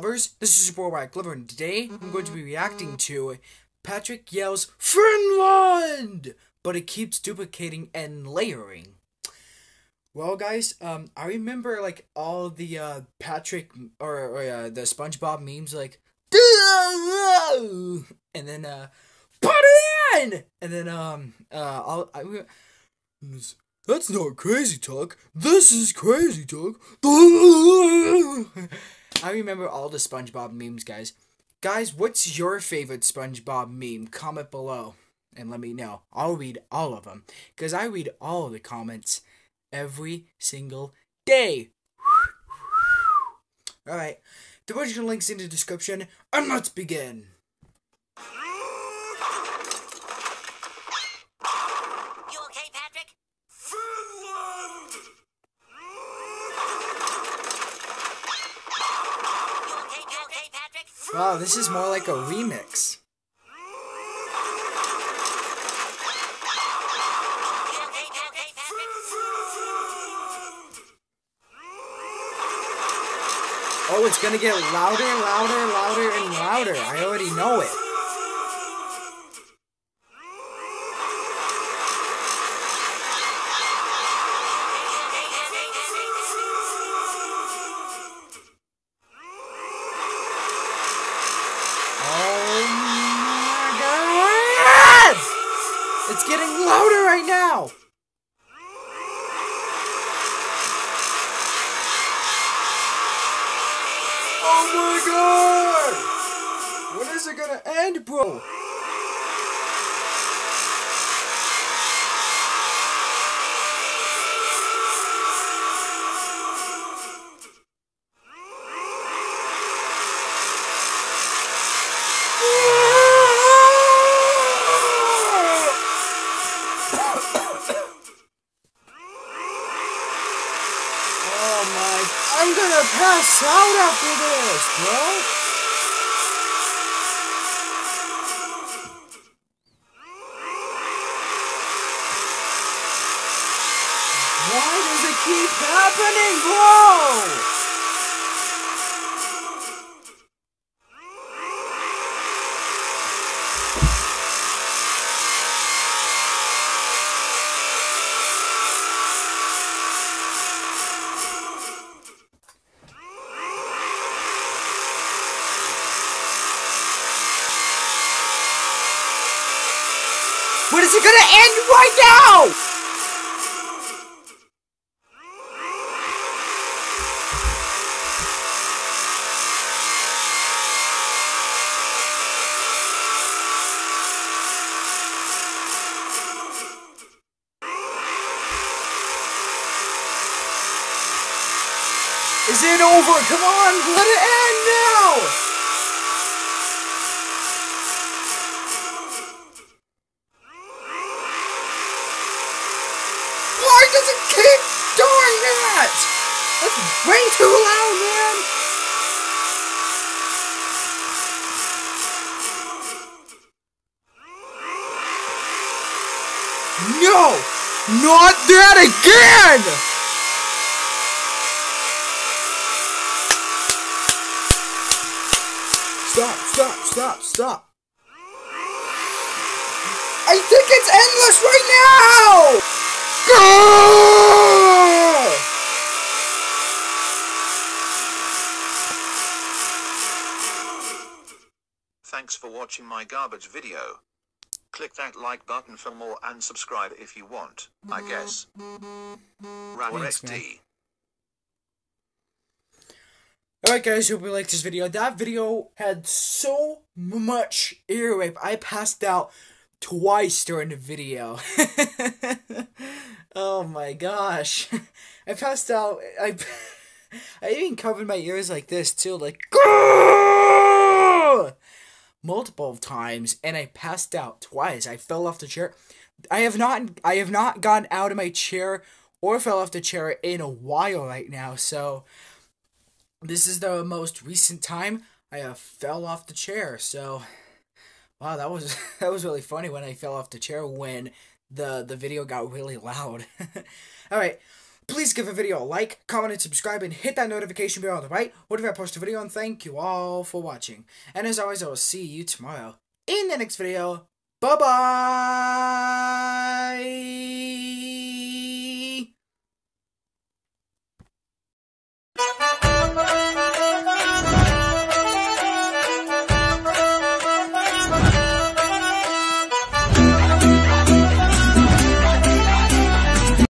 Glovers? This is your boy Wyatt Glover, and today I'm going to be reacting to Patrick yells Finland, but it keeps duplicating and layering. Well, guys, um, I remember like all the uh Patrick or, or uh, the SpongeBob memes, like, and then uh, put it in, and then um, uh, I'll, I. That's not crazy talk. This is crazy talk. I remember all the SpongeBob memes, guys. Guys, what's your favorite SpongeBob meme? Comment below and let me know. I'll read all of them because I read all of the comments every single day. all right, the original link's in the description, and let's begin. You okay, Patrick? You okay, you okay, Patrick? Wow, this is more like a remix. Oh, it's gonna get louder, louder, louder, and louder. I already know it. It's getting louder right now! Oh my god! When is it gonna end, bro? Pass out after this, bro. Why does it keep happening, bro? When is it gonna end right now? Is it over? Come on, let it end now! Why does it keep doing that? That's way too loud, man! No! Not that again! Stop, stop, stop, stop. I think it's endless right now! Go! Thanks for watching my garbage video. Click that like button for more and subscribe if you want, I guess. Rawr XD. Alright guys, hope you liked this video. That video had so much earrape. I passed out twice during the video. oh my gosh. I passed out I I even covered my ears like this too, like multiple times and I passed out twice. I fell off the chair. I have not I have not gotten out of my chair or fell off the chair in a while right now, so this is the most recent time I uh, fell off the chair. So, wow, that was that was really funny when I fell off the chair when the the video got really loud. All right, Please give the video a like, comment, and subscribe, and hit that notification bell on the right whenever I post a video, and thank you all for watching. And as always, I will see you tomorrow in the next video. Bye-bye!